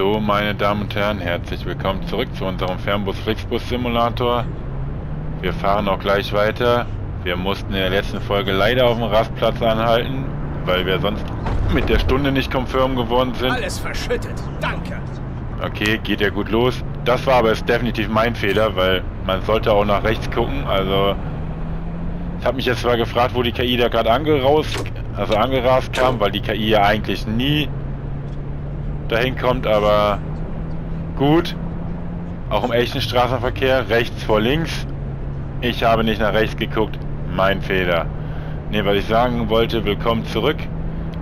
So, meine Damen und Herren, herzlich willkommen zurück zu unserem Fernbus Flixbus Simulator. Wir fahren auch gleich weiter. Wir mussten in der letzten Folge leider auf dem Rastplatz anhalten, weil wir sonst mit der Stunde nicht konfirm geworden sind. Alles verschüttet. Danke. Okay, geht ja gut los. Das war aber jetzt definitiv mein Fehler, weil man sollte auch nach rechts gucken. Also, ich habe mich jetzt zwar gefragt, wo die KI da gerade angeraust, also angerast kam, weil die KI ja eigentlich nie dahin kommt, aber gut. Auch im echten Straßenverkehr, rechts vor links. Ich habe nicht nach rechts geguckt, mein Fehler. Ne, was ich sagen wollte, willkommen zurück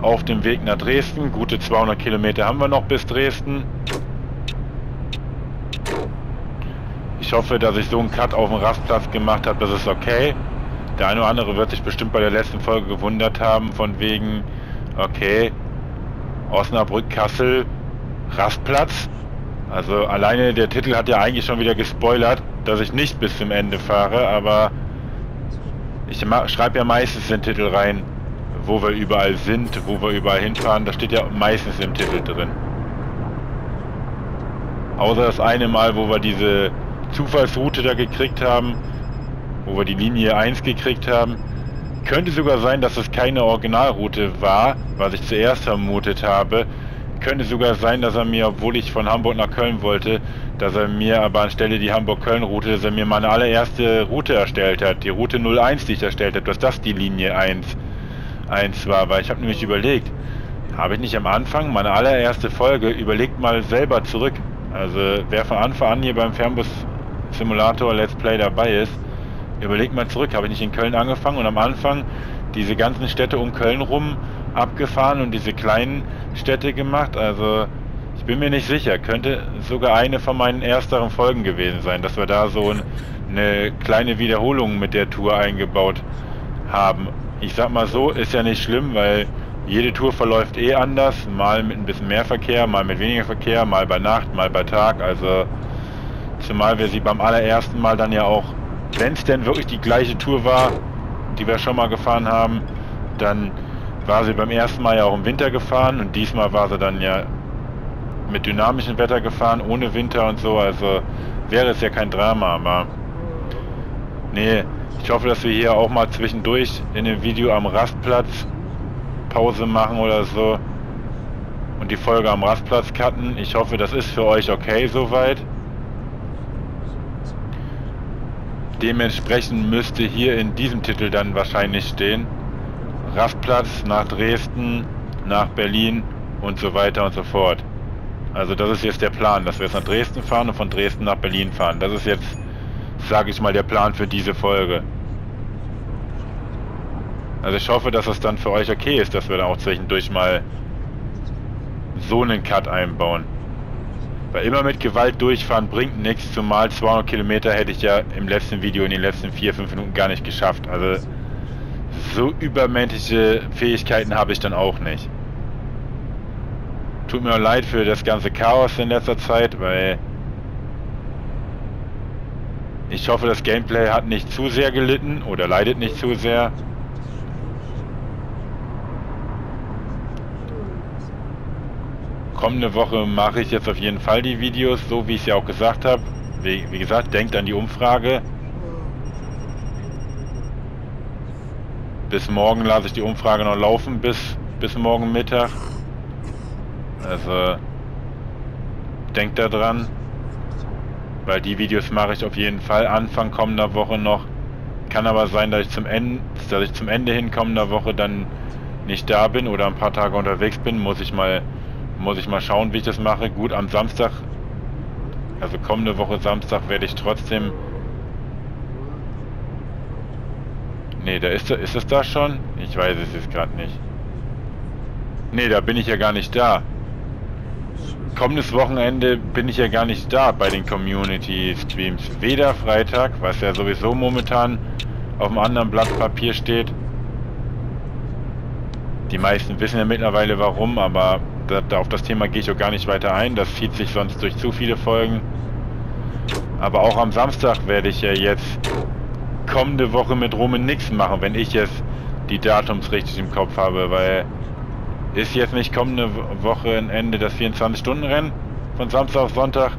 auf dem Weg nach Dresden. Gute 200 Kilometer haben wir noch bis Dresden. Ich hoffe, dass ich so einen Cut auf dem Rastplatz gemacht habe, das ist okay. Der eine oder andere wird sich bestimmt bei der letzten Folge gewundert haben, von wegen, okay, Osnabrück, Kassel, Rastplatz. Also alleine der Titel hat ja eigentlich schon wieder gespoilert, dass ich nicht bis zum Ende fahre, aber ich schreibe ja meistens den Titel rein, wo wir überall sind, wo wir überall hinfahren. Das steht ja meistens im Titel drin. Außer das eine Mal, wo wir diese Zufallsroute da gekriegt haben, wo wir die Linie 1 gekriegt haben. Könnte sogar sein, dass es keine Originalroute war, was ich zuerst vermutet habe, könnte sogar sein, dass er mir, obwohl ich von Hamburg nach Köln wollte, dass er mir aber anstelle die Hamburg-Köln-Route, dass er mir meine allererste Route erstellt hat. Die Route 01, die ich erstellt habe, dass das die Linie 1, 1 war. Weil ich habe nämlich überlegt, habe ich nicht am Anfang meine allererste Folge, überlegt mal selber zurück. Also wer von Anfang an hier beim Fernbus Simulator Let's Play dabei ist, überlegt mal zurück, habe ich nicht in Köln angefangen und am Anfang diese ganzen Städte um Köln rum abgefahren und diese kleinen Städte gemacht. Also ich bin mir nicht sicher. Könnte sogar eine von meinen ersteren Folgen gewesen sein, dass wir da so ein, eine kleine Wiederholung mit der Tour eingebaut haben. Ich sag mal so, ist ja nicht schlimm, weil jede Tour verläuft eh anders. Mal mit ein bisschen mehr Verkehr, mal mit weniger Verkehr, mal bei Nacht, mal bei Tag. Also zumal wir sie beim allerersten Mal dann ja auch, wenn es denn wirklich die gleiche Tour war, die wir schon mal gefahren haben, dann war sie beim ersten Mal ja auch im Winter gefahren und diesmal war sie dann ja mit dynamischem Wetter gefahren, ohne Winter und so, also wäre es ja kein Drama, aber nee, ich hoffe, dass wir hier auch mal zwischendurch in dem Video am Rastplatz Pause machen oder so und die Folge am Rastplatz cutten. Ich hoffe, das ist für euch okay soweit. Dementsprechend müsste hier in diesem Titel dann wahrscheinlich stehen, Rastplatz nach Dresden, nach Berlin und so weiter und so fort. Also das ist jetzt der Plan, dass wir jetzt nach Dresden fahren und von Dresden nach Berlin fahren. Das ist jetzt, sage ich mal, der Plan für diese Folge. Also ich hoffe, dass es dann für euch okay ist, dass wir dann auch zwischendurch mal so einen Cut einbauen. Weil immer mit Gewalt durchfahren bringt nichts, zumal 200 Kilometer hätte ich ja im letzten Video in den letzten 4-5 Minuten gar nicht geschafft. Also so übermenschliche Fähigkeiten habe ich dann auch nicht. Tut mir leid für das ganze Chaos in letzter Zeit, weil ich hoffe, das Gameplay hat nicht zu sehr gelitten oder leidet nicht zu sehr. Kommende Woche mache ich jetzt auf jeden Fall die Videos, so wie ich es ja auch gesagt habe. Wie, wie gesagt, denkt an die Umfrage. Bis morgen lasse ich die Umfrage noch laufen, bis, bis morgen Mittag. Also, denkt da dran. Weil die Videos mache ich auf jeden Fall Anfang kommender Woche noch. Kann aber sein, dass ich zum Ende, dass ich zum Ende hin kommender Woche dann nicht da bin oder ein paar Tage unterwegs bin, muss ich mal, muss ich mal schauen, wie ich das mache. Gut, am Samstag, also kommende Woche Samstag werde ich trotzdem Ne, da ist, ist es da schon? Ich weiß es jetzt gerade nicht. Ne, da bin ich ja gar nicht da. Kommendes Wochenende bin ich ja gar nicht da bei den Community Streams. Weder Freitag, was ja sowieso momentan auf einem anderen Blatt Papier steht. Die meisten wissen ja mittlerweile warum, aber auf das Thema gehe ich auch gar nicht weiter ein. Das zieht sich sonst durch zu viele Folgen. Aber auch am Samstag werde ich ja jetzt kommende Woche mit Roman nichts machen, wenn ich jetzt die Datums richtig im Kopf habe, weil ist jetzt nicht kommende Woche ein Ende das 24-Stunden-Rennen von Samstag auf Sonntag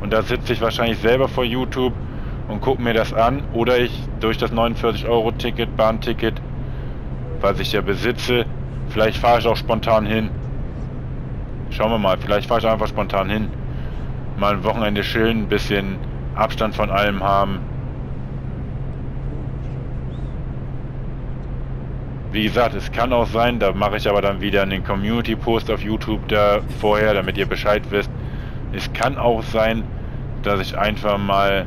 und da sitze ich wahrscheinlich selber vor YouTube und gucke mir das an oder ich durch das 49 Euro Ticket, Bahnticket, was ich ja besitze, vielleicht fahre ich auch spontan hin. Schauen wir mal, vielleicht fahre ich einfach spontan hin. Mal ein Wochenende chillen, ein bisschen Abstand von allem haben. Wie gesagt, es kann auch sein, da mache ich aber dann wieder einen Community-Post auf YouTube da vorher, damit ihr Bescheid wisst. Es kann auch sein, dass ich einfach mal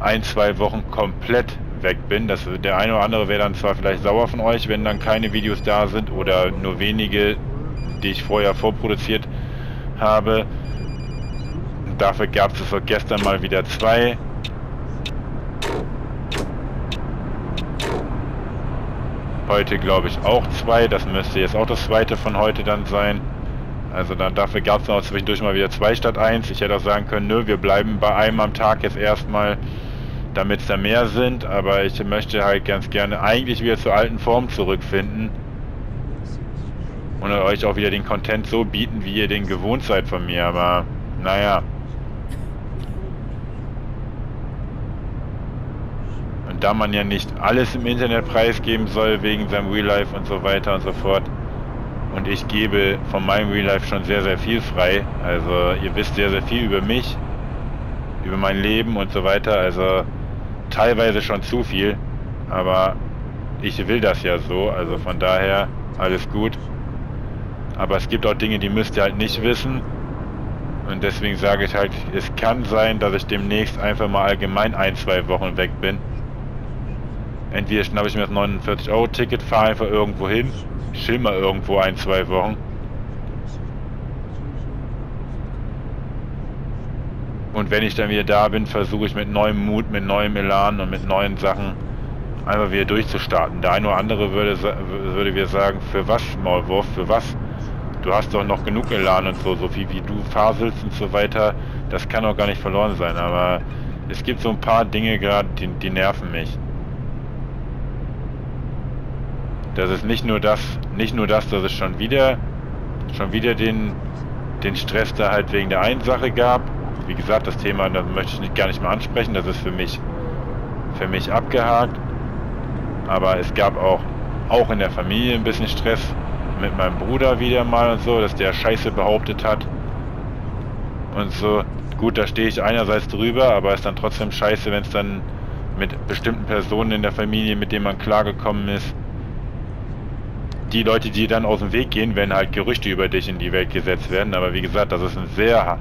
ein, zwei Wochen komplett weg bin. Das, der eine oder andere wäre dann zwar vielleicht sauer von euch, wenn dann keine Videos da sind oder nur wenige, die ich vorher vorproduziert habe. Dafür gab es gestern mal wieder zwei. Heute glaube ich auch zwei. Das müsste jetzt auch das zweite von heute dann sein. Also dann dafür gab es noch zwischendurch mal wieder zwei statt eins. Ich hätte auch sagen können, nö, wir bleiben bei einem am Tag jetzt erstmal, damit es da mehr sind. Aber ich möchte halt ganz gerne eigentlich wieder zur alten Form zurückfinden. Und euch auch wieder den Content so bieten, wie ihr den gewohnt seid von mir. Aber naja. Und da man ja nicht alles im Internet preisgeben soll, wegen seinem Real Life und so weiter und so fort, und ich gebe von meinem Real Life schon sehr, sehr viel frei. Also ihr wisst sehr, sehr viel über mich, über mein Leben und so weiter. Also teilweise schon zu viel, aber ich will das ja so. Also von daher alles gut. Aber es gibt auch Dinge, die müsst ihr halt nicht wissen. Und deswegen sage ich halt, es kann sein, dass ich demnächst einfach mal allgemein ein, zwei Wochen weg bin. Entweder schnappe ich mir das 49-Euro-Ticket, fahre einfach irgendwo hin chill mal irgendwo ein, zwei Wochen. Und wenn ich dann wieder da bin, versuche ich mit neuem Mut, mit neuem Elan und mit neuen Sachen einfach wieder durchzustarten. Der eine oder andere würde, würde wir sagen, für was, Maulwurf, für was? Du hast doch noch genug Elan und so, so viel wie du faselst und so weiter. Das kann doch gar nicht verloren sein, aber es gibt so ein paar Dinge gerade, die, die nerven mich. Das ist nicht nur das, nicht nur das, dass es schon wieder, schon wieder den, den Stress da halt wegen der einen Sache gab. Wie gesagt, das Thema, das möchte ich nicht, gar nicht mehr ansprechen. Das ist für mich, für mich abgehakt. Aber es gab auch, auch in der Familie ein bisschen Stress mit meinem Bruder wieder mal und so, dass der Scheiße behauptet hat. Und so, gut, da stehe ich einerseits drüber, aber ist dann trotzdem scheiße, wenn es dann mit bestimmten Personen in der Familie, mit denen man klargekommen ist, die Leute, die dann aus dem Weg gehen, wenn halt Gerüchte über dich in die Welt gesetzt werden. Aber wie gesagt, das ist ein sehr,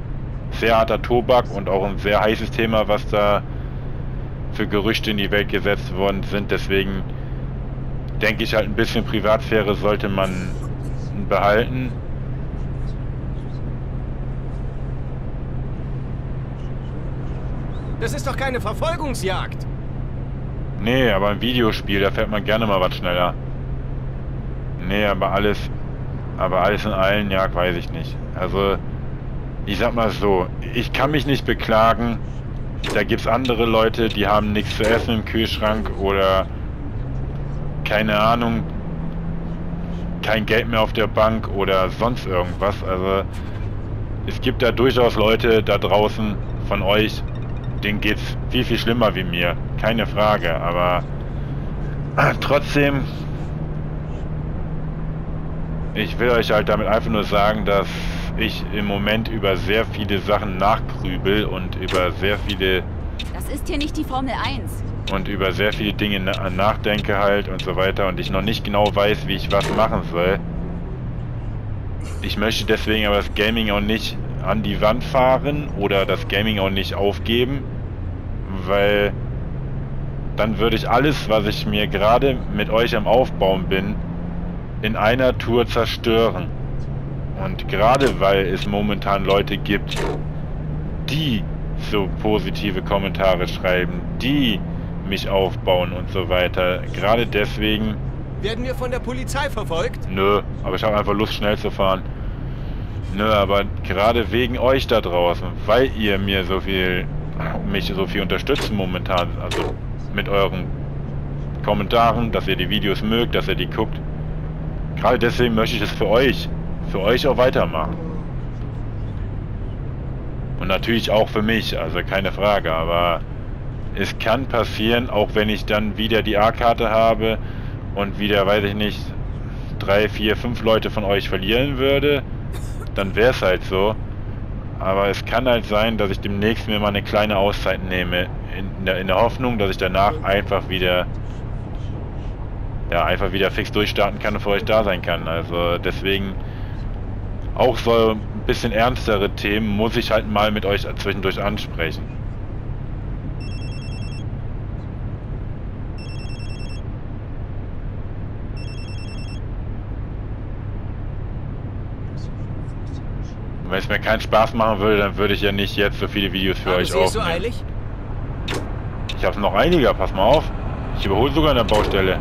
sehr harter Tobak und auch ein sehr heißes Thema, was da für Gerüchte in die Welt gesetzt worden sind. Deswegen denke ich halt ein bisschen Privatsphäre sollte man behalten. Das ist doch keine Verfolgungsjagd. Nee, aber ein Videospiel, da fährt man gerne mal was schneller. Nee, aber alles, aber alles in allen, ja, weiß ich nicht. Also, ich sag mal so, ich kann mich nicht beklagen. Da gibt's andere Leute, die haben nichts zu essen im Kühlschrank oder keine Ahnung, kein Geld mehr auf der Bank oder sonst irgendwas. Also, es gibt da durchaus Leute da draußen von euch, denen geht's viel, viel schlimmer wie mir. Keine Frage, aber trotzdem ich will euch halt damit einfach nur sagen, dass ich im Moment über sehr viele Sachen nachgrübel und über sehr viele... Das ist hier nicht die Formel 1. Und über sehr viele Dinge nachdenke halt und so weiter und ich noch nicht genau weiß, wie ich was machen soll. Ich möchte deswegen aber das Gaming auch nicht an die Wand fahren oder das Gaming auch nicht aufgeben, weil dann würde ich alles, was ich mir gerade mit euch am Aufbauen bin, in einer Tour zerstören. Und gerade weil es momentan Leute gibt, die so positive Kommentare schreiben, die mich aufbauen und so weiter, gerade deswegen... Werden wir von der Polizei verfolgt? Nö, aber ich habe einfach Lust, schnell zu fahren. Nö, aber gerade wegen euch da draußen, weil ihr mir so viel, mich so viel unterstützt momentan, also mit euren Kommentaren, dass ihr die Videos mögt, dass ihr die guckt, Gerade deswegen möchte ich es für euch, für euch auch weitermachen. Und natürlich auch für mich, also keine Frage, aber es kann passieren, auch wenn ich dann wieder die A-Karte habe und wieder, weiß ich nicht, drei, vier, fünf Leute von euch verlieren würde, dann wäre es halt so. Aber es kann halt sein, dass ich demnächst mir mal eine kleine Auszeit nehme, in der, in der Hoffnung, dass ich danach einfach wieder ja, einfach wieder fix durchstarten kann und für euch da sein kann. Also deswegen auch so ein bisschen ernstere Themen muss ich halt mal mit euch zwischendurch ansprechen. Wenn es mir keinen Spaß machen würde, dann würde ich ja nicht jetzt so viele Videos für Haben euch Sie aufnehmen. so eilig? Ich habe noch einiger, pass mal auf. Ich überhole sogar an der Baustelle.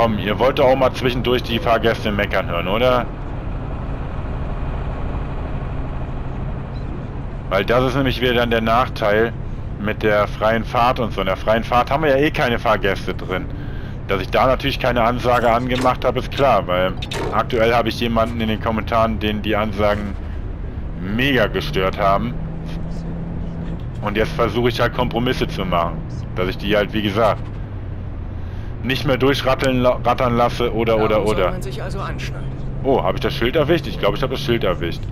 Komm, ihr wollt doch auch mal zwischendurch die Fahrgäste meckern hören, oder? Weil das ist nämlich wieder dann der Nachteil mit der freien Fahrt und so. In der freien Fahrt haben wir ja eh keine Fahrgäste drin. Dass ich da natürlich keine Ansage angemacht habe, ist klar, weil aktuell habe ich jemanden in den Kommentaren, den die Ansagen mega gestört haben. Und jetzt versuche ich halt Kompromisse zu machen. Dass ich die halt, wie gesagt, nicht mehr durchratteln la- rattern lasse oder oder Darum oder. man sich also. Oh, habe ich das Schild erwischt? Ich glaube, ich habe das Schild erwischt.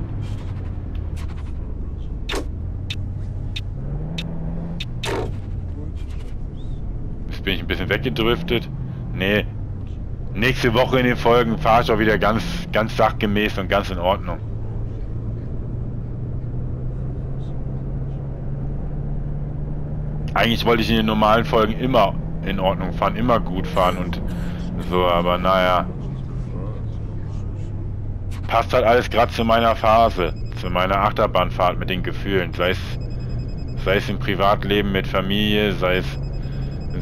Jetzt bin ich ein bisschen weggedriftet. Nee. Nächste Woche in den Folgen fahre ich auch wieder ganz, ganz sachgemäß und ganz in Ordnung. Eigentlich wollte ich in den normalen Folgen immer in Ordnung fahren, immer gut fahren und so, aber naja. Passt halt alles gerade zu meiner Phase, zu meiner Achterbahnfahrt mit den Gefühlen, sei es, sei es im Privatleben mit Familie, sei es,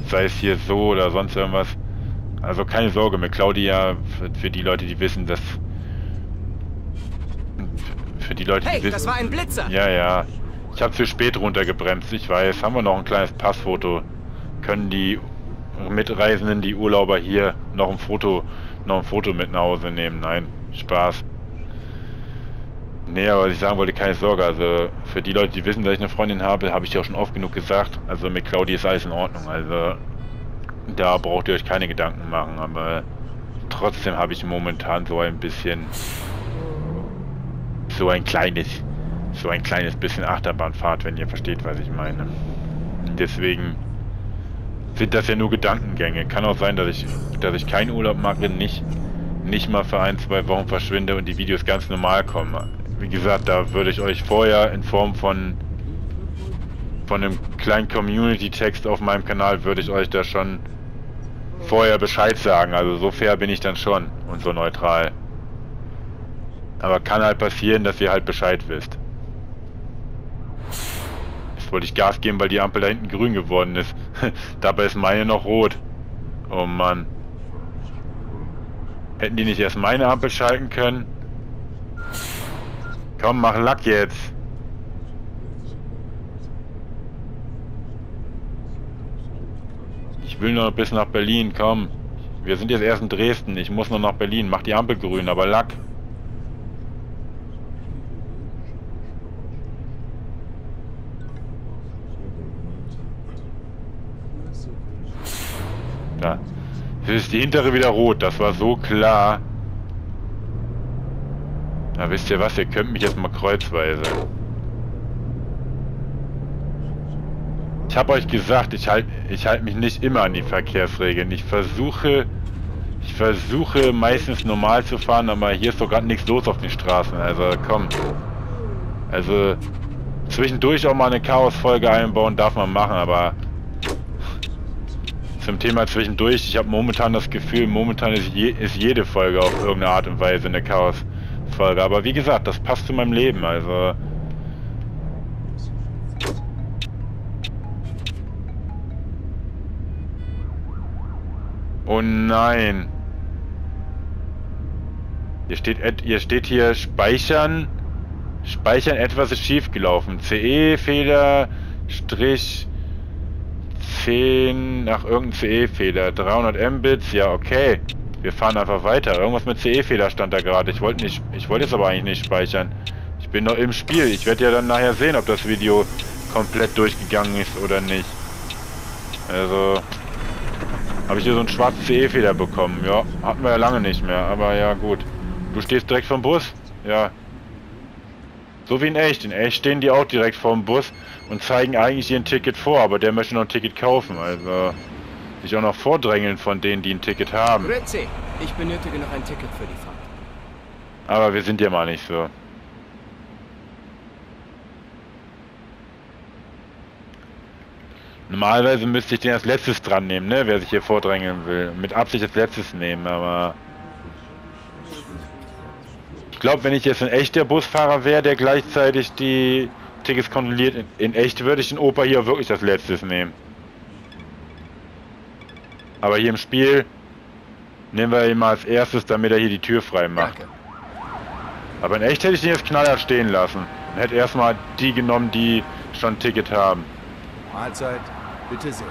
sei es hier so oder sonst irgendwas. Also keine Sorge, mit Claudia, für, für die Leute, die wissen, dass, für die Leute, Hey, die wissen, das war ein Blitzer! ja, ja. Ich habe zu spät runtergebremst, ich weiß. Haben wir noch ein kleines Passfoto? Können die Mitreisenden, die Urlauber hier noch ein Foto, noch ein Foto mit nach Hause nehmen? Nein, Spaß. Nee, aber was ich sagen wollte, keine Sorge. Also für die Leute, die wissen, dass ich eine Freundin habe, habe ich ja auch schon oft genug gesagt. Also mit Claudia ist alles in Ordnung. Also da braucht ihr euch keine Gedanken machen. Aber trotzdem habe ich momentan so ein bisschen so ein kleines so ein kleines bisschen Achterbahnfahrt, wenn ihr versteht, was ich meine. Deswegen sind das ja nur Gedankengänge. Kann auch sein, dass ich, dass ich keinen Urlaub mache, nicht, nicht mal für ein, zwei Wochen verschwinde und die Videos ganz normal kommen. Wie gesagt, da würde ich euch vorher in Form von von einem kleinen Community-Text auf meinem Kanal würde ich euch da schon vorher Bescheid sagen. Also so fair bin ich dann schon und so neutral. Aber kann halt passieren, dass ihr halt Bescheid wisst. Wollte ich Gas geben, weil die Ampel da hinten grün geworden ist. Dabei ist meine noch rot. Oh Mann. Hätten die nicht erst meine Ampel schalten können? Komm, mach Lack jetzt. Ich will nur bis nach Berlin, komm. Wir sind jetzt erst in Dresden. Ich muss nur nach Berlin. Mach die Ampel grün, aber Lack. Da. Jetzt ist die hintere wieder rot. Das war so klar. Na, wisst ihr was? Ihr könnt mich jetzt mal kreuzweise. Ich habe euch gesagt, ich halte ich halt mich nicht immer an die Verkehrsregeln. Ich versuche, ich versuche meistens normal zu fahren, aber hier ist doch gerade nichts los auf den Straßen. Also komm. Also zwischendurch auch mal eine Chaos-Folge einbauen darf man machen, aber zum Thema zwischendurch, ich habe momentan das Gefühl, momentan ist, je, ist jede Folge auf irgendeine Art und Weise eine Chaos-Folge. Aber wie gesagt, das passt zu meinem Leben, also... Oh nein. Hier steht, hier steht hier speichern. Speichern, etwas ist schiefgelaufen. CE-Fehler, Strich 10, nach irgendein CE-Fehler. 300 Mbits, ja okay. Wir fahren einfach weiter. Irgendwas mit CE-Fehler stand da gerade. Ich wollte nicht, ich wollte es aber eigentlich nicht speichern. Ich bin noch im Spiel. Ich werde ja dann nachher sehen, ob das Video komplett durchgegangen ist oder nicht. Also habe ich hier so einen schwarzen CE-Fehler bekommen. Ja, hatten wir ja lange nicht mehr. Aber ja gut. Du stehst direkt vom Bus? Ja. So wie in echt. In echt stehen die auch direkt vorm Bus und zeigen eigentlich ihr Ticket vor, aber der möchte noch ein Ticket kaufen. Also sich auch noch vordrängeln von denen, die ein Ticket haben. Grüezi, ich benötige noch ein Ticket für die Fahrt. Aber wir sind ja mal nicht so. Normalerweise müsste ich den als letztes dran nehmen, ne? Wer sich hier vordrängeln will. Mit Absicht als letztes nehmen, aber... Ich glaube, wenn ich jetzt ein echter Busfahrer wäre, der gleichzeitig die Tickets kontrolliert, in, in echt würde ich den Opa hier wirklich als letztes nehmen. Aber hier im Spiel nehmen wir ihn mal als erstes, damit er hier die Tür frei macht. Danke. Aber in echt hätte ich den jetzt knallhart stehen lassen. Und hätte erstmal die genommen, die schon ein Ticket haben. Mahlzeit, bitte sehr.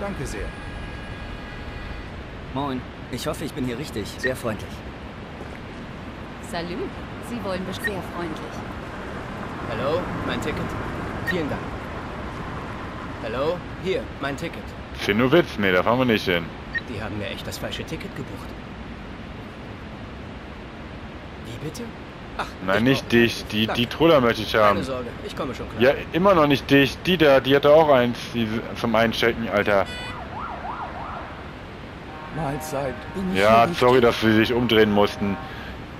Danke sehr. Moin. Ich hoffe, ich bin hier richtig. Sehr freundlich. Salü. Sie wollen bestimmt sehr freundlich. Hallo, mein Ticket. Vielen Dank. Hallo, hier, mein Ticket. Finnowitz? Nee, da fahren wir nicht hin. Die haben mir echt das falsche Ticket gebucht. Wie bitte? Ach, Nein, ich nicht dich. Die, Danke. die Truller möchte ich haben. Keine Sorge, ich komme schon klar. Ja, immer noch nicht dich. Die da, die hatte auch eins die, zum Einchecken, Alter. Mahlzeit. Ja, sorry, dass sie sich umdrehen mussten.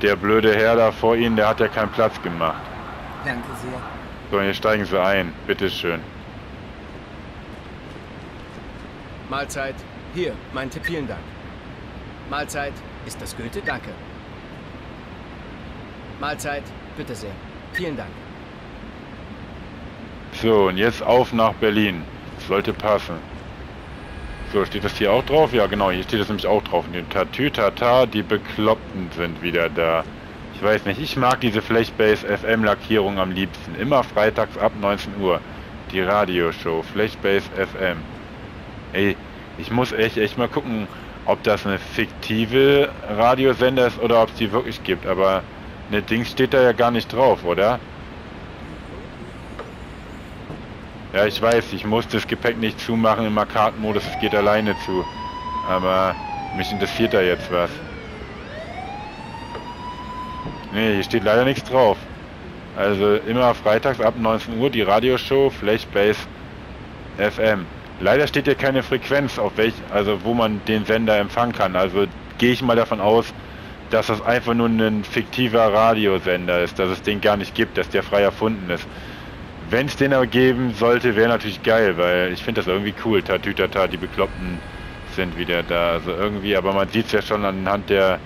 Der blöde Herr da vor ihnen, der hat ja keinen Platz gemacht. Danke sehr. So, hier steigen sie ein. Bitteschön. Mahlzeit. Hier, mein Tipp. Vielen Dank. Mahlzeit. Ist das Goethe? Danke. Mahlzeit. Bitte sehr. Vielen Dank. So, und jetzt auf nach Berlin. Sollte passen. So, steht das hier auch drauf? Ja, genau, hier steht das nämlich auch drauf. In dem Tatütata, die Bekloppten sind wieder da. Weiß nicht, ich mag diese Flashbase FM Lackierung am liebsten. Immer freitags ab 19 Uhr. Die Radioshow, Flashbase FM. Ey, ich muss echt, echt mal gucken, ob das eine fiktive Radiosender ist oder ob es die wirklich gibt. Aber ne Dings steht da ja gar nicht drauf, oder? Ja, ich weiß, ich muss das Gepäck nicht zumachen im Kartenmodus, es geht alleine zu. Aber mich interessiert da jetzt was. Nee, hier steht leider nichts drauf. Also immer freitags ab 19 Uhr die Radioshow Flashbase FM. Leider steht hier keine Frequenz, auf welch, also wo man den Sender empfangen kann. Also gehe ich mal davon aus, dass das einfach nur ein fiktiver Radiosender ist, dass es den gar nicht gibt, dass der frei erfunden ist. Wenn es den aber geben sollte, wäre natürlich geil, weil ich finde das irgendwie cool. Tatütata, die Bekloppten sind wieder da. Also irgendwie, aber man sieht es ja schon anhand der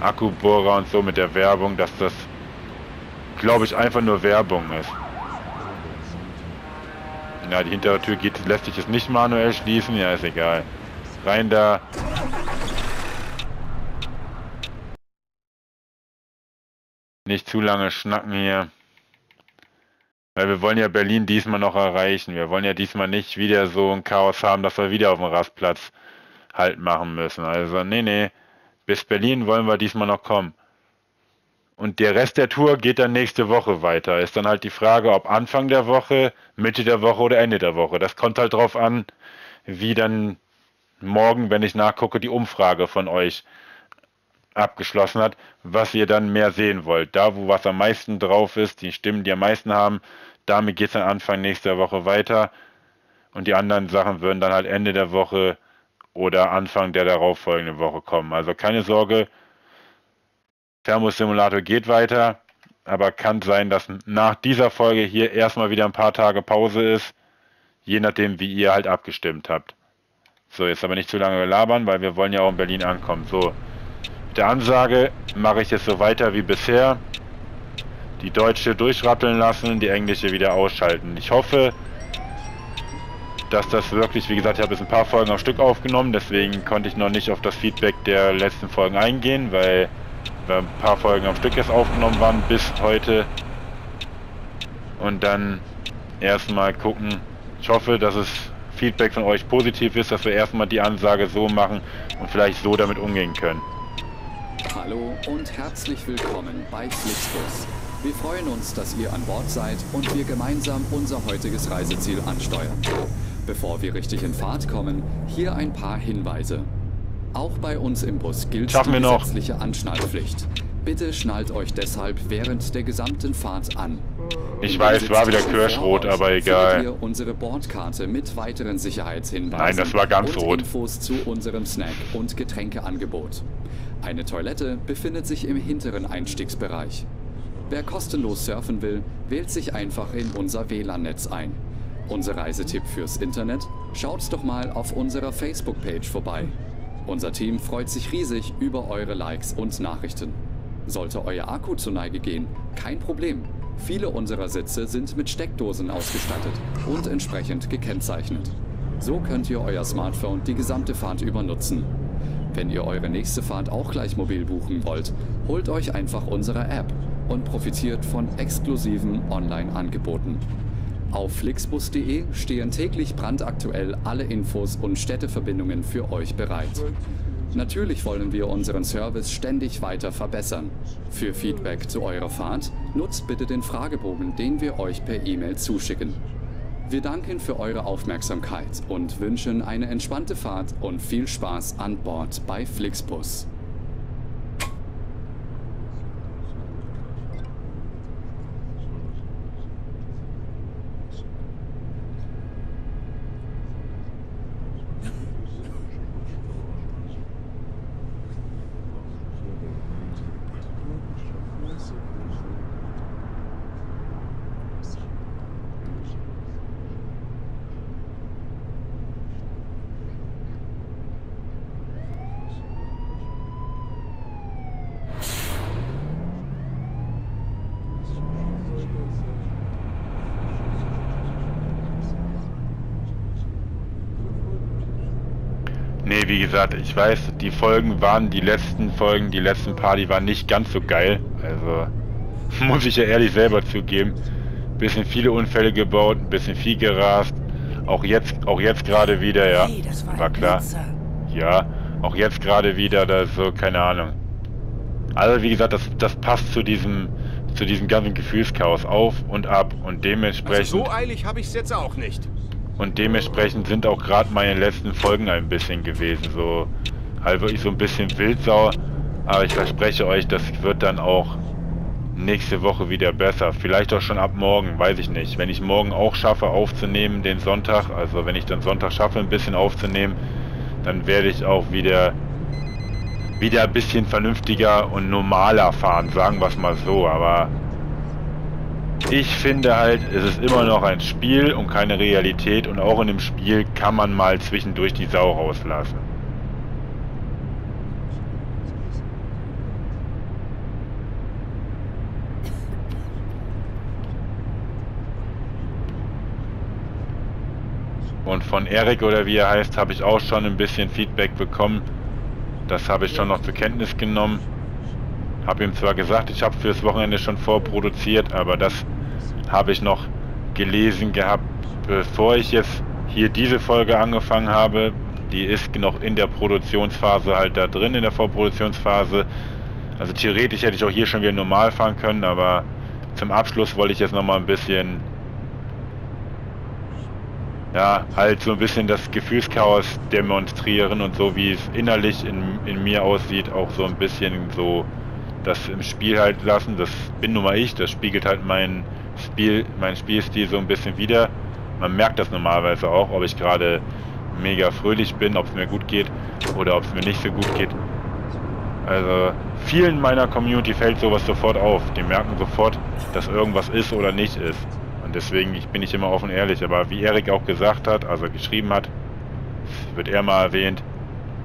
Akkubohrer und so mit der Werbung, dass das, glaube ich, einfach nur Werbung ist. Ja, die hintere Tür geht, lässt sich jetzt nicht manuell schließen. Ja, ist egal. Rein da. Nicht zu lange schnacken hier. Weil wir wollen ja Berlin diesmal noch erreichen. Wir wollen ja diesmal nicht wieder so ein Chaos haben, dass wir wieder auf dem Rastplatz halt machen müssen. Also, nee, nee. Bis Berlin wollen wir diesmal noch kommen. Und der Rest der Tour geht dann nächste Woche weiter. Ist dann halt die Frage, ob Anfang der Woche, Mitte der Woche oder Ende der Woche. Das kommt halt drauf an, wie dann morgen, wenn ich nachgucke, die Umfrage von euch abgeschlossen hat, was ihr dann mehr sehen wollt. Da, wo was am meisten drauf ist, die Stimmen, die am meisten haben, damit geht es dann Anfang nächster Woche weiter. Und die anderen Sachen würden dann halt Ende der Woche oder Anfang der darauffolgenden Woche kommen. Also keine Sorge, Thermos Simulator geht weiter, aber kann sein, dass nach dieser Folge hier erstmal wieder ein paar Tage Pause ist, je nachdem, wie ihr halt abgestimmt habt. So, jetzt aber nicht zu lange labern, weil wir wollen ja auch in Berlin ankommen. So, mit der Ansage mache ich es so weiter wie bisher. Die deutsche durchrappeln lassen, die englische wieder ausschalten. Ich hoffe, dass das wirklich, wie gesagt, ich habe jetzt ein paar Folgen am Stück aufgenommen, deswegen konnte ich noch nicht auf das Feedback der letzten Folgen eingehen, weil wir ein paar Folgen am Stück jetzt aufgenommen waren bis heute. Und dann erstmal gucken. Ich hoffe, dass es Feedback von euch positiv ist, dass wir erstmal die Ansage so machen und vielleicht so damit umgehen können. Hallo und herzlich willkommen bei Flixbus. Wir freuen uns, dass ihr an Bord seid und wir gemeinsam unser heutiges Reiseziel ansteuern. Bevor wir richtig in Fahrt kommen, hier ein paar Hinweise. Auch bei uns im Bus gilt Schaffen die gesetzliche Anschnallpflicht. Bitte schnallt euch deshalb während der gesamten Fahrt an. Ich weiß, war wieder Kirschrot, aber egal. unsere Bordkarte mit weiteren Sicherheitshinweisen Nein, das war ganz und rot. Infos zu unserem Snack- und Getränkeangebot. Eine Toilette befindet sich im hinteren Einstiegsbereich. Wer kostenlos surfen will, wählt sich einfach in unser WLAN-Netz ein. Unser Reisetipp fürs Internet? Schaut doch mal auf unserer Facebook-Page vorbei. Unser Team freut sich riesig über eure Likes und Nachrichten. Sollte euer Akku zur Neige gehen, kein Problem. Viele unserer Sitze sind mit Steckdosen ausgestattet und entsprechend gekennzeichnet. So könnt ihr euer Smartphone die gesamte Fahrt über nutzen. Wenn ihr eure nächste Fahrt auch gleich mobil buchen wollt, holt euch einfach unsere App und profitiert von exklusiven Online-Angeboten. Auf flixbus.de stehen täglich brandaktuell alle Infos und Städteverbindungen für euch bereit. Natürlich wollen wir unseren Service ständig weiter verbessern. Für Feedback zu eurer Fahrt nutzt bitte den Fragebogen, den wir euch per E-Mail zuschicken. Wir danken für eure Aufmerksamkeit und wünschen eine entspannte Fahrt und viel Spaß an Bord bei Flixbus. Gesagt, ich weiß, die Folgen waren, die letzten Folgen, die letzten paar, die waren nicht ganz so geil. Also, muss ich ja ehrlich selber zugeben. Bisschen viele Unfälle gebaut, ein bisschen viel gerast. Auch jetzt, auch jetzt gerade wieder, ja. Hey, war, klar. Blitzer. Ja, auch jetzt gerade wieder, da so, keine Ahnung. Also wie gesagt, das, das passt zu diesem, zu diesem ganzen Gefühlschaos auf und ab und dementsprechend Also so eilig habe ich es jetzt auch nicht. Und dementsprechend sind auch gerade meine letzten Folgen ein bisschen gewesen, so halt wirklich so ein bisschen Wildsau, aber ich verspreche euch, das wird dann auch nächste Woche wieder besser. Vielleicht auch schon ab morgen, weiß ich nicht. Wenn ich morgen auch schaffe aufzunehmen, den Sonntag, also wenn ich dann Sonntag schaffe, ein bisschen aufzunehmen, dann werde ich auch wieder wieder ein bisschen vernünftiger und normaler fahren, sagen wir es mal so, aber ich finde halt, es ist immer noch ein Spiel und keine Realität und auch in dem Spiel kann man mal zwischendurch die Sau rauslassen. Und von Erik oder wie er heißt, habe ich auch schon ein bisschen Feedback bekommen. Das habe ich schon noch zur Kenntnis genommen. Habe ihm zwar gesagt, ich habe fürs Wochenende schon vorproduziert, aber das habe ich noch gelesen gehabt, bevor ich jetzt hier diese Folge angefangen habe. Die ist noch in der Produktionsphase halt da drin, in der Vorproduktionsphase. Also theoretisch hätte ich auch hier schon wieder normal fahren können, aber zum Abschluss wollte ich jetzt nochmal ein bisschen ja, halt so ein bisschen das Gefühlschaos demonstrieren und so wie es innerlich in, in mir aussieht, auch so ein bisschen so das im Spiel halt lassen. Das bin nun mal ich, das spiegelt halt mein Spiel, mein Spielstil so ein bisschen wieder. Man merkt das normalerweise auch, ob ich gerade mega fröhlich bin, ob es mir gut geht oder ob es mir nicht so gut geht. Also vielen meiner Community fällt sowas sofort auf. Die merken sofort, dass irgendwas ist oder nicht ist. Und deswegen ich bin ich immer offen ehrlich. Aber wie Erik auch gesagt hat, also geschrieben hat, wird er mal erwähnt.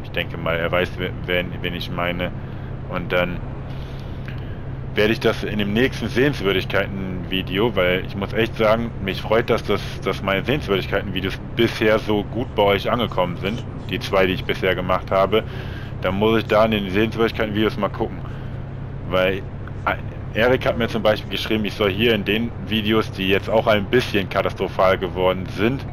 Ich denke mal, er weiß, wen, wen ich meine. Und dann werde ich das in dem nächsten Sehenswürdigkeiten-Video, weil ich muss echt sagen, mich freut das, dass, meine Sehenswürdigkeiten-Videos bisher so gut bei euch angekommen sind. Die zwei, die ich bisher gemacht habe. Da muss ich da in den Sehenswürdigkeiten-Videos mal gucken. Weil Erik hat mir zum Beispiel geschrieben, ich soll hier in den Videos, die jetzt auch ein bisschen katastrophal geworden sind,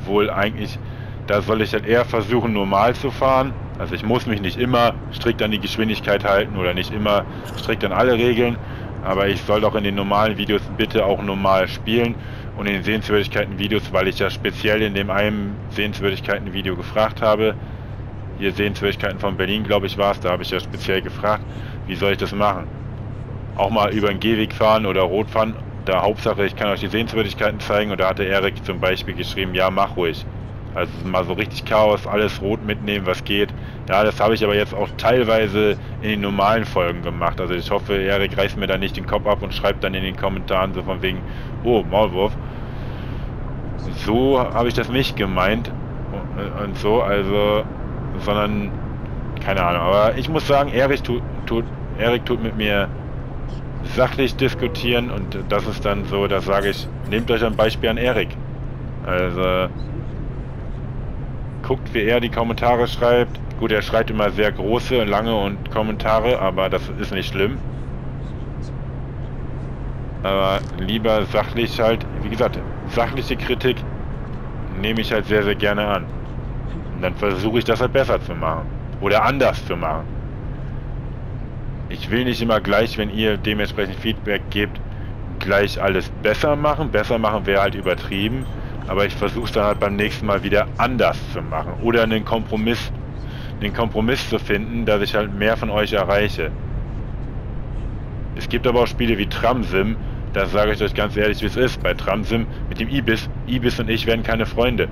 obwohl eigentlich, da soll ich halt eher versuchen, normal zu fahren. Also ich muss mich nicht immer strikt an die Geschwindigkeit halten oder nicht immer strikt an alle Regeln, aber ich soll doch in den normalen Videos bitte auch normal spielen und in den Sehenswürdigkeiten-Videos, weil ich ja speziell in dem einen Sehenswürdigkeiten-Video gefragt habe, hier Sehenswürdigkeiten von Berlin, glaube ich, war es, da habe ich ja speziell gefragt, wie soll ich das machen? Auch mal über den Gehweg fahren oder Rot fahren, da Hauptsache, ich kann euch die Sehenswürdigkeiten zeigen und da hatte Erik zum Beispiel geschrieben, ja, mach ruhig. Also mal so richtig Chaos, alles rot mitnehmen, was geht. Ja, das habe ich aber jetzt auch teilweise in den normalen Folgen gemacht. Also ich hoffe, Erik reißt mir da nicht den Kopf ab und schreibt dann in den Kommentaren so von wegen, oh, Maulwurf. So habe ich das nicht gemeint und, so, also, sondern, keine Ahnung. Aber ich muss sagen, Erik tut, tut, Erik tut mit mir sachlich diskutieren und das ist dann so, da sage ich, nehmt euch ein Beispiel an Erik. Also, guckt, wie er die Kommentare schreibt. Gut, er schreibt immer sehr große, lange und Kommentare, aber das ist nicht schlimm. Aber lieber sachlich halt, wie gesagt, sachliche Kritik nehme ich halt sehr, sehr gerne an. Und dann versuche ich das halt besser zu machen. Oder anders zu machen. Ich will nicht immer gleich, wenn ihr dementsprechend Feedback gebt, gleich alles besser machen. Besser machen wäre halt übertrieben. Aber ich versuche es dann halt beim nächsten Mal wieder anders zu machen. Oder einen Kompromiss, einen Kompromiss zu finden, dass ich halt mehr von euch erreiche. Es gibt aber auch Spiele wie Tramsim, da sage ich euch ganz ehrlich, wie es ist. Bei Tramsim mit dem Ibis, Ibis und ich werden keine Freunde.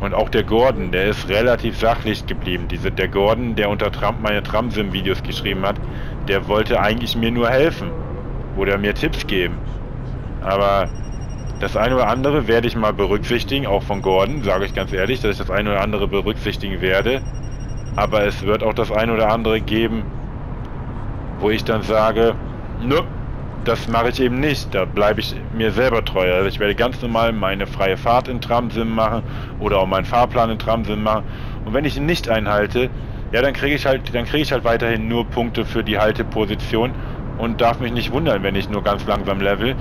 Und auch der Gordon, der ist relativ sachlich geblieben. Diese, der Gordon, der unter Trump meine Tramsim-Videos geschrieben hat, der wollte eigentlich mir nur helfen. Oder mir Tipps geben. Aber das eine oder andere werde ich mal berücksichtigen, auch von Gordon, sage ich ganz ehrlich, dass ich das eine oder andere berücksichtigen werde. Aber es wird auch das eine oder andere geben, wo ich dann sage, nö, das mache ich eben nicht. Da bleibe ich mir selber treu. Also ich werde ganz normal meine freie Fahrt in Tramsim machen oder auch meinen Fahrplan in Tramsim machen. Und wenn ich ihn nicht einhalte, ja, dann kriege ich halt, dann kriege ich halt weiterhin nur Punkte für die Halteposition und darf mich nicht wundern, wenn ich nur ganz langsam level.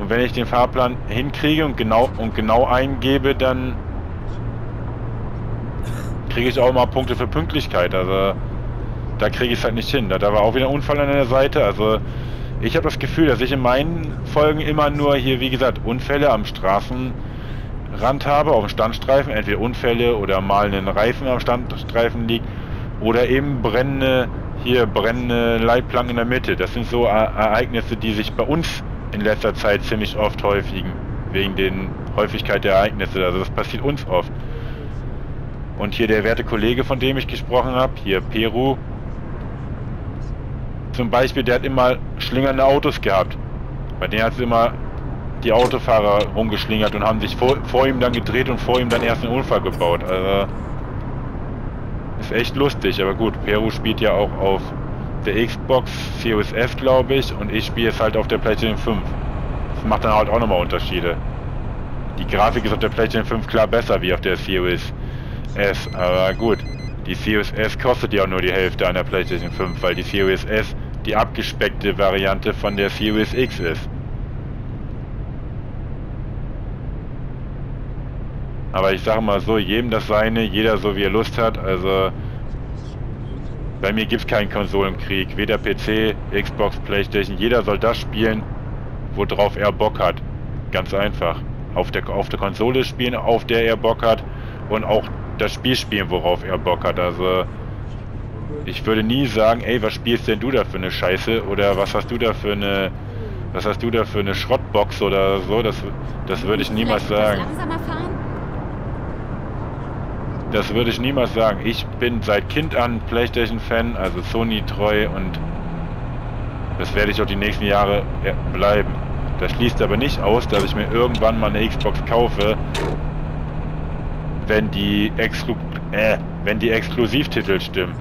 Und wenn ich den Fahrplan hinkriege und genau und genau eingebe, dann kriege ich auch mal Punkte für Pünktlichkeit. Also da kriege ich es halt nicht hin. Da, da war auch wieder ein Unfall an der Seite. Also ich habe das Gefühl, dass ich in meinen Folgen immer nur hier, wie gesagt, Unfälle am Straßenrand habe, auf dem Standstreifen. Entweder Unfälle oder mal einen Reifen am Standstreifen liegt. Oder eben brennende, hier brennende Leitplanken in der Mitte. Das sind so Ereignisse, die sich bei uns in letzter Zeit ziemlich oft häufigen, wegen den Häufigkeit der Ereignisse. Also das passiert uns oft. Und hier der werte Kollege, von dem ich gesprochen habe, hier Peru, zum Beispiel, der hat immer schlingernde Autos gehabt. Bei denen hat es immer die Autofahrer rumgeschlingert und haben sich vor, vor, ihm dann gedreht und vor ihm dann erst einen Unfall gebaut. Also ist echt lustig, aber gut, Peru spielt ja auch auf der Xbox Series S, glaube ich, und ich spiele es halt auf der PlayStation 5. Das macht dann halt auch nochmal Unterschiede. Die Grafik ist auf der PlayStation 5 klar besser wie auf der Series S, aber gut. Die Series S kostet ja auch nur die Hälfte an der PlayStation 5, weil die Series S die abgespeckte Variante von der Series X ist. Aber ich sage mal so, jedem das seine, jeder so wie er Lust hat, also bei mir gibt es keinen Konsolenkrieg, weder PC, Xbox, Playstation, jeder soll das spielen, worauf er Bock hat. Ganz einfach. Auf der, auf der Konsole spielen, auf der er Bock hat und auch das Spiel spielen, worauf er Bock hat. Also ich würde nie sagen, ey, was spielst denn du da für eine Scheiße oder was hast du da für eine was hast du da für eine Schrottbox oder so, das das würde ich niemals sagen. Das würde ich niemals sagen. Ich bin seit Kind an Playstation Fan, also Sony treu und das werde ich auch die nächsten Jahre bleiben. Das schließt aber nicht aus, dass ich mir irgendwann mal eine Xbox kaufe, wenn die, Exklu äh, wenn die Exklusivtitel stimmen.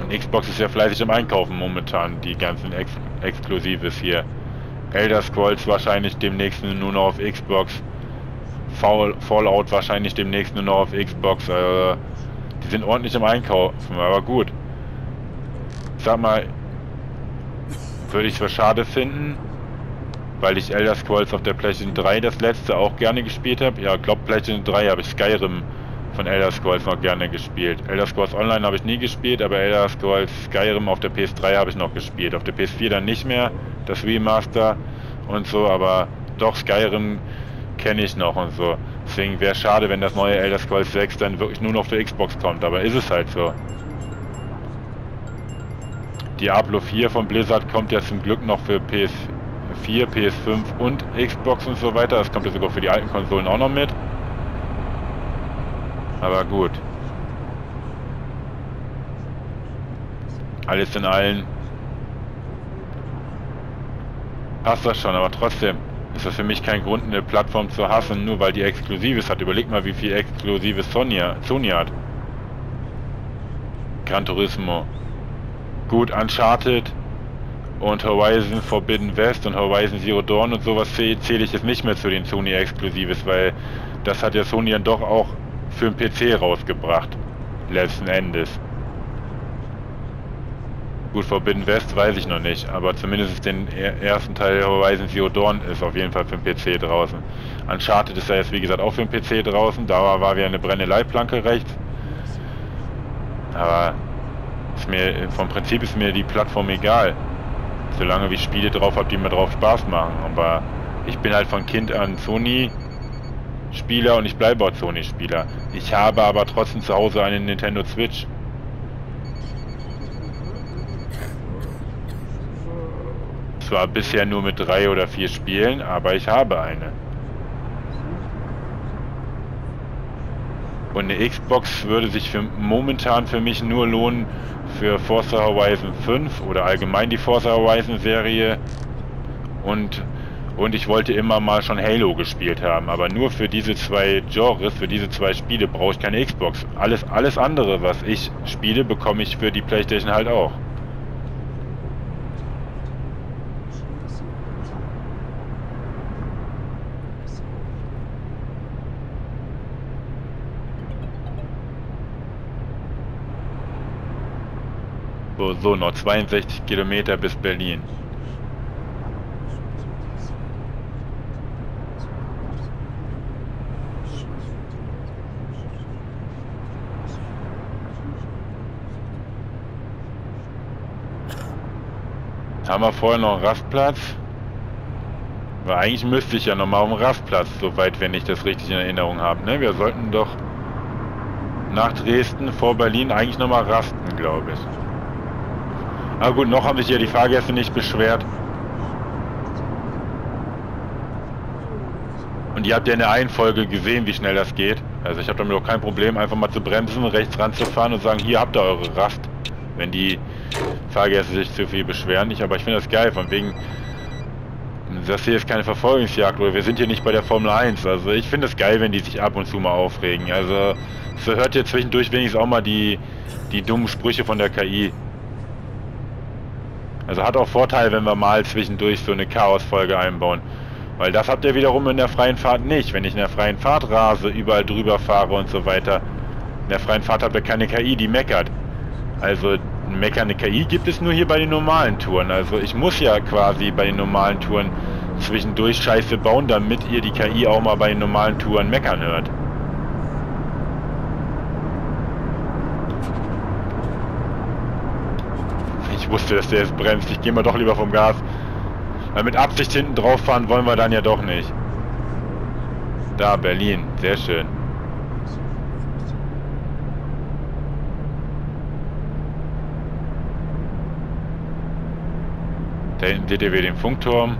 Und Xbox ist ja fleißig im Einkaufen momentan, die ganzen Ex Exklusives hier. Elder Scrolls wahrscheinlich demnächst nur noch auf Xbox. Fallout wahrscheinlich demnächst nur noch auf Xbox. Äh, die sind ordentlich im Einkaufen, aber gut. Sag mal, würde ich es schade finden, weil ich Elder Scrolls auf der PlayStation 3 das letzte auch gerne gespielt habe. Ja, glaub PlayStation 3 habe ich Skyrim von Elder Scrolls noch gerne gespielt. Elder Scrolls Online habe ich nie gespielt, aber Elder Scrolls Skyrim auf der PS3 habe ich noch gespielt. Auf der PS4 dann nicht mehr, das Remaster und so, aber doch Skyrim kenne ich noch und so. Deswegen wäre schade, wenn das neue Elder Scrolls 6 dann wirklich nur noch für Xbox kommt, aber ist es halt so. Diablo 4 von Blizzard kommt ja zum Glück noch für PS4, PS5 und Xbox und so weiter. Das kommt ja sogar für die alten Konsolen auch noch mit. Aber gut. Alles in allen passt das schon, aber trotzdem ist das für mich kein Grund, eine Plattform zu hassen, nur weil die Exklusives hat. Überleg mal, wie viel Exklusives Sony, Sony hat. Gran Turismo. Gut, Uncharted und Horizon Forbidden West und Horizon Zero Dawn und sowas zähle ich jetzt nicht mehr zu den Sony Exklusives, weil das hat ja Sony dann doch auch für den PC rausgebracht. Letzten Endes. Gut, Forbidden West weiß ich noch nicht, aber zumindest den ersten Teil Horizon Zero Dawn ist auf jeden Fall für den PC draußen. Uncharted ist ja jetzt wie gesagt auch für den PC draußen, da war wieder eine Brenneleiplanke rechts. Aber mir, vom Prinzip ist mir die Plattform egal. Solange ich Spiele drauf habe, die mir drauf Spaß machen. Aber ich bin halt von Kind an Sony Spieler und ich bleibe auch Sony Spieler. Ich habe aber trotzdem zu Hause eine Nintendo Switch. Zwar bisher nur mit drei oder vier Spielen, aber ich habe eine. Und eine Xbox würde sich für, momentan für mich nur lohnen für Forza Horizon 5 oder allgemein die Forza Horizon Serie und und ich wollte immer mal schon Halo gespielt haben, aber nur für diese zwei Genres, für diese zwei Spiele brauche ich keine Xbox. Alles, alles andere, was ich spiele, bekomme ich für die Playstation halt auch. So, noch 62 Kilometer bis Berlin. Haben wir vorher noch einen Rastplatz? Weil eigentlich müsste ich ja nochmal dem Rastplatz, soweit wenn ich das richtig in Erinnerung habe. Ne? Wir sollten doch nach Dresden vor Berlin eigentlich nochmal rasten, glaube ich. Aber gut, noch haben sich ja die Fahrgäste nicht beschwert. Und ihr habt ja in der einen Folge gesehen, wie schnell das geht. Also ich habe damit auch kein Problem, einfach mal zu bremsen, rechts ranzufahren und sagen, hier habt ihr eure Rast. Wenn die Fahrgäste sich zu viel beschweren. Ich, aber ich finde das geil, von wegen, das hier ist keine Verfolgungsjagd oder wir sind hier nicht bei der Formel 1. Also ich finde es geil, wenn die sich ab und zu mal aufregen. Also so hört ihr zwischendurch wenigstens auch mal die, die dummen Sprüche von der KI. Also hat auch Vorteil, wenn wir mal zwischendurch so eine Chaos-Folge einbauen. Weil das habt ihr wiederum in der freien Fahrt nicht. Wenn ich in der freien Fahrt rase, überall drüber fahre und so weiter. In der freien Fahrt habt ihr keine KI, die meckert. Also meckernde KI gibt es nur hier bei den normalen Touren. Also ich muss ja quasi bei den normalen Touren zwischendurch Scheiße bauen, damit ihr die KI auch mal bei den normalen Touren meckern hört. Ich wusste, dass der jetzt bremst. Ich gehe mal doch lieber vom Gas. Weil mit Absicht hinten drauf fahren wollen wir dann ja doch nicht. Da, Berlin. Sehr schön. Da hinten seht ihr wieder den Funkturm.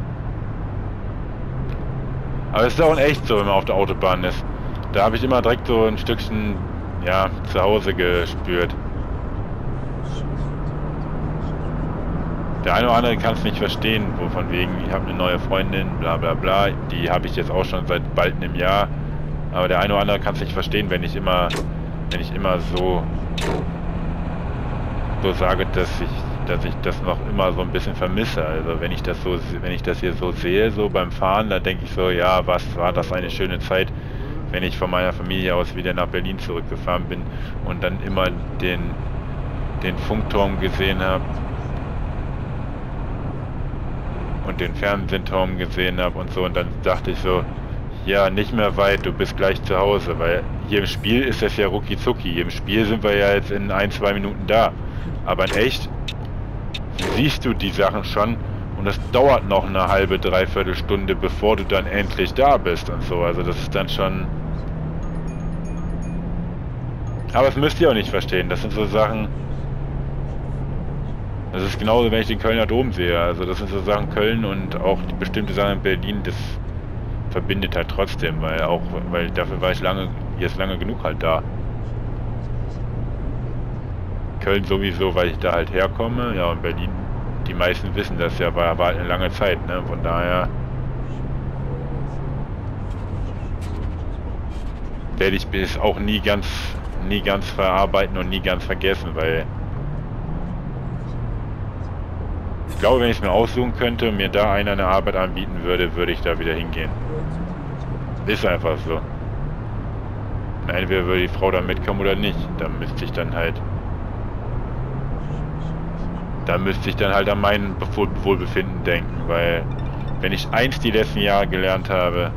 Aber es ist auch in echt so, wenn man auf der Autobahn ist. Da habe ich immer direkt so ein Stückchen, ja, zu Hause gespürt. Der eine oder andere kann es nicht verstehen, wo von wegen, ich habe eine neue Freundin, bla bla bla. Die habe ich jetzt auch schon seit bald einem Jahr. Aber der eine oder andere kann es nicht verstehen, wenn ich immer, wenn ich immer so, so sage, dass ich dass ich das noch immer so ein bisschen vermisse. Also wenn ich das so, wenn ich das hier so sehe, so beim Fahren, dann denke ich so, ja, was war das eine schöne Zeit, wenn ich von meiner Familie aus wieder nach Berlin zurückgefahren bin und dann immer den, den Funkturm gesehen habe. Und den Fernsehturm gesehen habe und so und dann dachte ich so, ja, nicht mehr weit, du bist gleich zu Hause, weil hier im Spiel ist das ja rucki zucki. Hier im Spiel sind wir ja jetzt in ein, zwei Minuten da. Aber in echt siehst du die Sachen schon und es dauert noch eine halbe, dreiviertel Stunde, bevor du dann endlich da bist und so. Also das ist dann schon... Aber das müsst ihr auch nicht verstehen. Das sind so Sachen... Das ist genauso, wenn ich den Kölner Dom sehe. Also das sind so Sachen Köln und auch bestimmte Sachen in Berlin, das verbindet halt trotzdem, weil auch, weil dafür war ich lange, jetzt lange genug halt da. Köln sowieso, weil ich da halt herkomme, ja und Berlin, die meisten wissen das ja, war, war halt eine lange Zeit, ne, von daher werde ich bis auch nie ganz, nie ganz verarbeiten und nie ganz vergessen, weil ich glaube, wenn ich es mir aussuchen könnte und mir da einer eine Arbeit anbieten würde, würde ich da wieder hingehen. Ist einfach so. Entweder würde die Frau da mitkommen oder nicht. Da müsste ich dann halt... Da müsste ich dann halt an mein Wohlbefinden denken, weil wenn ich eins die letzten Jahre gelernt habe,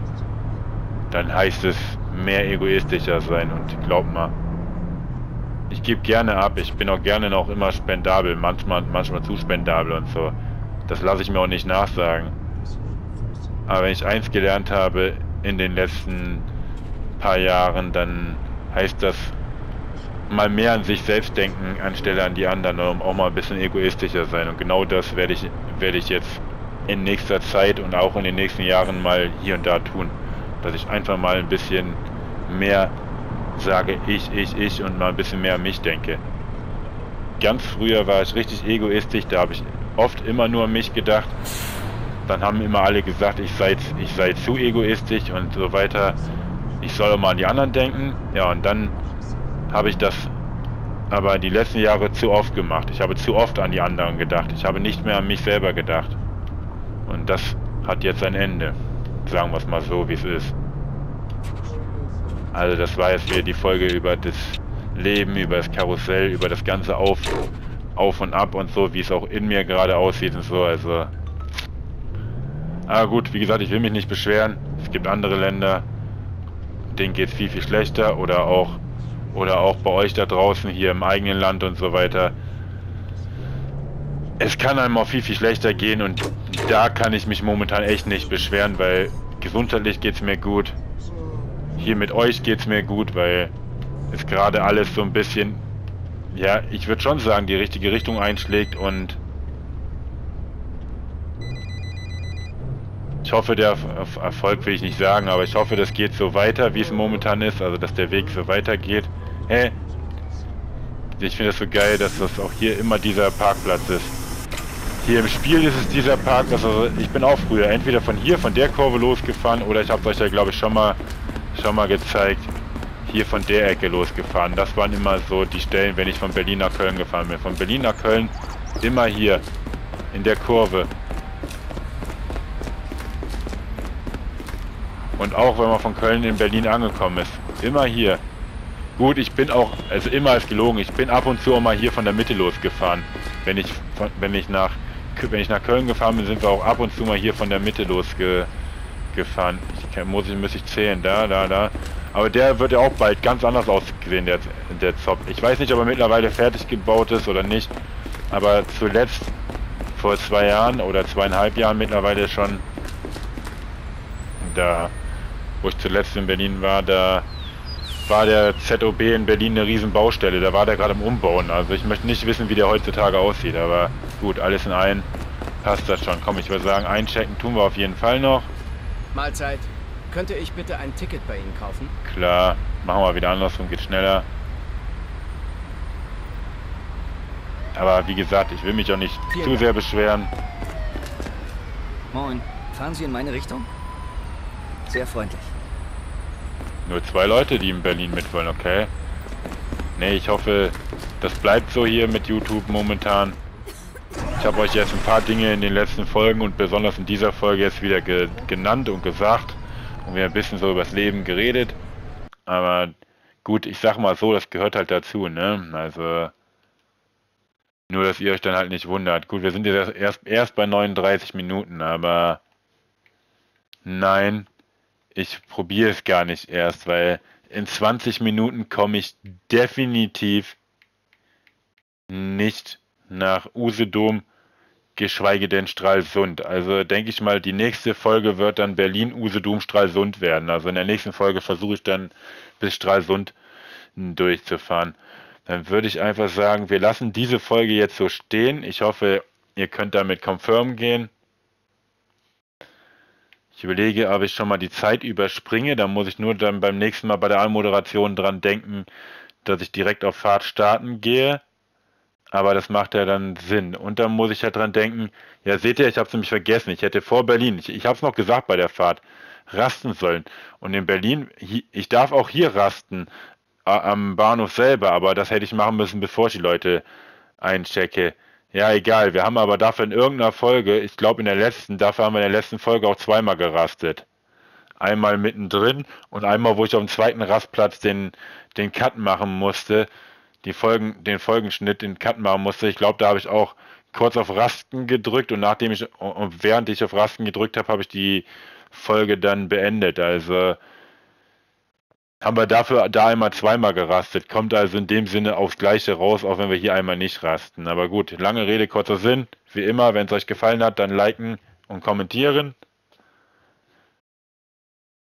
dann heißt es mehr egoistischer sein und glaub mal, ich gebe gerne ab, ich bin auch gerne noch immer spendabel, manchmal, manchmal zu spendabel und so. Das lasse ich mir auch nicht nachsagen. Aber wenn ich eins gelernt habe, in den letzten paar Jahren, dann heißt das mal mehr an sich selbst denken, anstelle an die anderen, um auch mal ein bisschen egoistischer sein. Und genau das werde ich, werde ich jetzt in nächster Zeit und auch in den nächsten Jahren mal hier und da tun. Dass ich einfach mal ein bisschen mehr sage, ich, ich, ich und mal ein bisschen mehr an mich denke. Ganz früher war ich richtig egoistisch, da habe ich oft immer nur an mich gedacht dann haben immer alle gesagt, ich sei, ich sei zu egoistisch und so weiter. Ich soll mal an die anderen denken. Ja, und dann habe ich das aber die letzten Jahre zu oft gemacht. Ich habe zu oft an die anderen gedacht. Ich habe nicht mehr an mich selber gedacht. Und das hat jetzt ein Ende. Sagen wir es mal so, wie es ist. Also das war jetzt wieder die Folge über das Leben, über das Karussell, über das ganze Auf, Auf und Ab und so, wie es auch in mir gerade aussieht und so. Also aber gut, wie gesagt, ich will mich nicht beschweren. Es gibt andere Länder, denen geht es viel, viel schlechter. Oder auch, oder auch bei euch da draußen, hier im eigenen Land und so weiter. Es kann einem auch viel, viel schlechter gehen und da kann ich mich momentan echt nicht beschweren, weil gesundheitlich geht es mir gut. Hier mit euch geht es mir gut, weil es gerade alles so ein bisschen, ja, ich würde schon sagen, die richtige Richtung einschlägt und Ich hoffe, der Erfolg will ich nicht sagen, aber ich hoffe, das geht so weiter, wie es momentan ist, also dass der Weg so weitergeht. Hä? Ich finde es so geil, dass das auch hier immer dieser Parkplatz ist. Hier im Spiel ist es dieser Parkplatz, also ich bin auch früher entweder von hier, von der Kurve losgefahren oder ich habe euch ja glaube ich schon mal schon mal gezeigt, hier von der Ecke losgefahren. Das waren immer so die Stellen, wenn ich von Berlin nach Köln gefahren bin. Von Berlin nach Köln immer hier in der Kurve. Und auch wenn man von Köln in Berlin angekommen ist. Immer hier. Gut, ich bin auch, also immer ist gelogen, ich bin ab und zu auch mal hier von der Mitte losgefahren. Wenn ich von, wenn ich nach wenn ich nach Köln gefahren bin, sind wir auch ab und zu mal hier von der Mitte losgefahren. Muss ich muss ich zählen, da, da, da. Aber der wird ja auch bald ganz anders aussehen, der, der Zop. Ich weiß nicht, ob er mittlerweile fertig gebaut ist oder nicht. Aber zuletzt, vor zwei Jahren oder zweieinhalb Jahren mittlerweile schon, da wo ich zuletzt in Berlin war, da war der ZOB in Berlin eine riesen Baustelle. Da war der gerade im Umbauen. Also ich möchte nicht wissen, wie der heutzutage aussieht. Aber gut, alles in allem passt das schon. Komm, ich würde sagen, einchecken tun wir auf jeden Fall noch. Mahlzeit. Könnte ich bitte ein Ticket bei Ihnen kaufen? Klar, machen wir wieder andersrum, geht schneller. Aber wie gesagt, ich will mich auch nicht Vielen zu Dank. sehr beschweren. Moin. Fahren Sie in meine Richtung? Sehr freundlich. Nur zwei Leute, die in Berlin mit wollen, okay? Ne, ich hoffe, das bleibt so hier mit YouTube momentan. Ich habe euch jetzt ein paar Dinge in den letzten Folgen und besonders in dieser Folge jetzt wieder ge genannt und gesagt und wir ein bisschen so übers Leben geredet. Aber gut, ich sag mal so, das gehört halt dazu, ne? Also Nur, dass ihr euch dann halt nicht wundert. Gut, wir sind jetzt erst, erst bei 39 Minuten, aber nein, ich probiere es gar nicht erst, weil in 20 Minuten komme ich definitiv nicht nach Usedom, geschweige denn Stralsund. Also denke ich mal, die nächste Folge wird dann Berlin, Usedom, Stralsund werden. Also in der nächsten Folge versuche ich dann bis Stralsund durchzufahren. Dann würde ich einfach sagen, wir lassen diese Folge jetzt so stehen. Ich hoffe, ihr könnt damit confirm gehen. Ich überlege, ob ich schon mal die Zeit überspringe. Da muss ich nur dann beim nächsten Mal bei der Anmoderation dran denken, dass ich direkt auf Fahrt starten gehe. Aber das macht ja dann Sinn. Und dann muss ich ja dran denken, ja seht ihr, ich habe es nämlich vergessen. Ich hätte vor Berlin, ich, ich habe es noch gesagt bei der Fahrt, rasten sollen. Und in Berlin, ich darf auch hier rasten am Bahnhof selber, aber das hätte ich machen müssen, bevor ich die Leute einchecke. Ja, egal. Wir haben aber dafür in irgendeiner Folge, ich glaube in der letzten, dafür haben wir in der letzten Folge auch zweimal gerastet. Einmal mittendrin und einmal, wo ich auf dem zweiten Rastplatz den, den Cut machen musste, die Folgen, den Folgenschnitt, den Cut machen musste. Ich glaube, da habe ich auch kurz auf Rasten gedrückt und nachdem ich und während ich auf Rasten gedrückt habe, habe ich die Folge dann beendet. Also haben wir dafür da einmal zweimal gerastet. Kommt also in dem Sinne aufs Gleiche raus, auch wenn wir hier einmal nicht rasten. Aber gut, lange Rede, kurzer Sinn. Wie immer, wenn es euch gefallen hat, dann liken und kommentieren.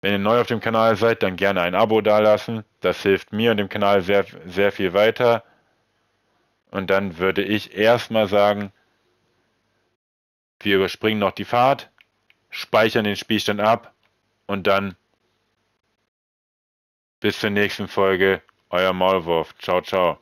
Wenn ihr neu auf dem Kanal seid, dann gerne ein Abo dalassen. Das hilft mir und dem Kanal sehr, sehr viel weiter. Und dann würde ich erstmal sagen, wir überspringen noch die Fahrt, speichern den Spielstand ab und dann bis zur nächsten Folge. Euer Maulwurf. Ciao, ciao.